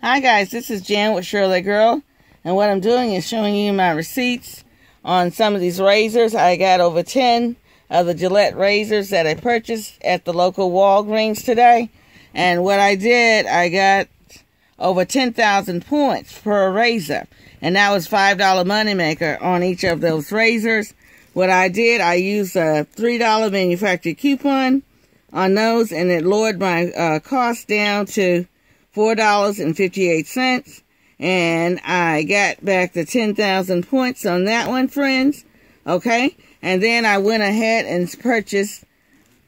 Hi guys, this is Jan with Shirley Girl, and what I'm doing is showing you my receipts on some of these razors. I got over 10 of the Gillette razors that I purchased at the local Walgreens today, and what I did, I got over 10,000 points per razor, and that was $5 moneymaker on each of those razors. What I did, I used a $3 manufacturer coupon on those, and it lowered my uh, cost down to $4.58. And I got back the 10,000 points on that one, friends. Okay. And then I went ahead and purchased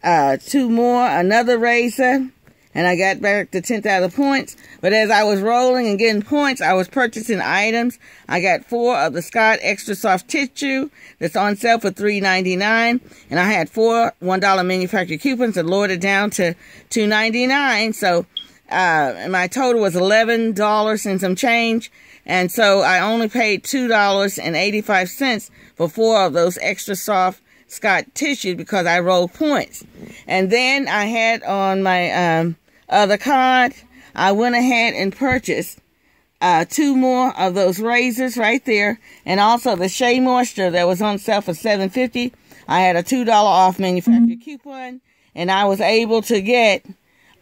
uh, two more, another razor. And I got back the 10,000 points. But as I was rolling and getting points, I was purchasing items. I got four of the Scott Extra Soft Tissue that's on sale for $3.99. And I had four $1 manufacturer coupons that lowered it down to $2.99. So uh, my total was $11 and some change. And so I only paid $2.85 for four of those extra soft Scott tissues because I rolled points. And then I had on my um, other card, I went ahead and purchased uh, two more of those razors right there, and also the Shea Moisture that was on sale for seven fifty. I had a two dollar off manufacturer mm -hmm. coupon, and I was able to get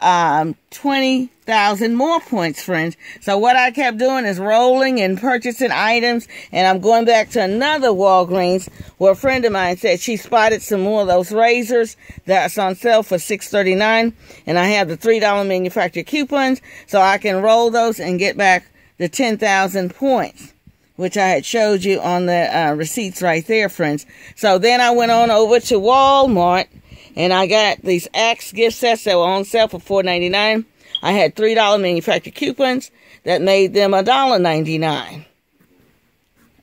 um, 20,000 more points, friends. So what I kept doing is rolling and purchasing items. And I'm going back to another Walgreens where a friend of mine said she spotted some more of those razors that's on sale for $6.39. And I have the $3 manufacturer coupons so I can roll those and get back the 10,000 points which I had showed you on the uh, receipts right there, friends. So then I went on over to Walmart and I got these Axe gift sets that were on sale for $4.99. I had $3 manufacturer coupons that made them $1.99.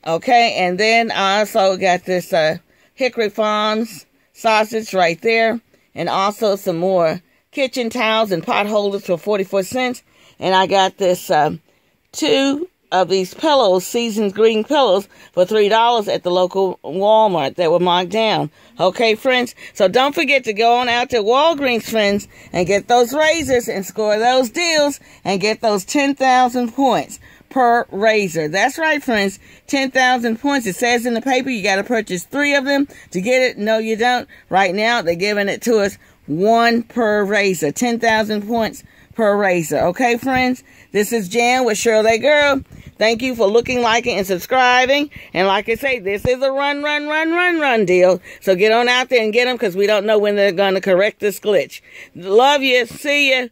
Okay, and then I also got this uh, Hickory Farms sausage right there. And also some more kitchen towels and pot holders for 44 cents. And I got this uh, two of these pillows, seasoned green pillows, for $3 at the local Walmart that were marked down. Okay, friends? So don't forget to go on out to Walgreens, friends, and get those razors and score those deals and get those 10,000 points per razor. That's right, friends. 10,000 points. It says in the paper you got to purchase three of them to get it. No, you don't. Right now, they're giving it to us one per razor. 10,000 points per razor. Okay, friends? This is Jan with Shirley Girl. Thank you for looking, liking, and subscribing. And like I say, this is a run, run, run, run, run deal. So get on out there and get them because we don't know when they're going to correct this glitch. Love you. See you.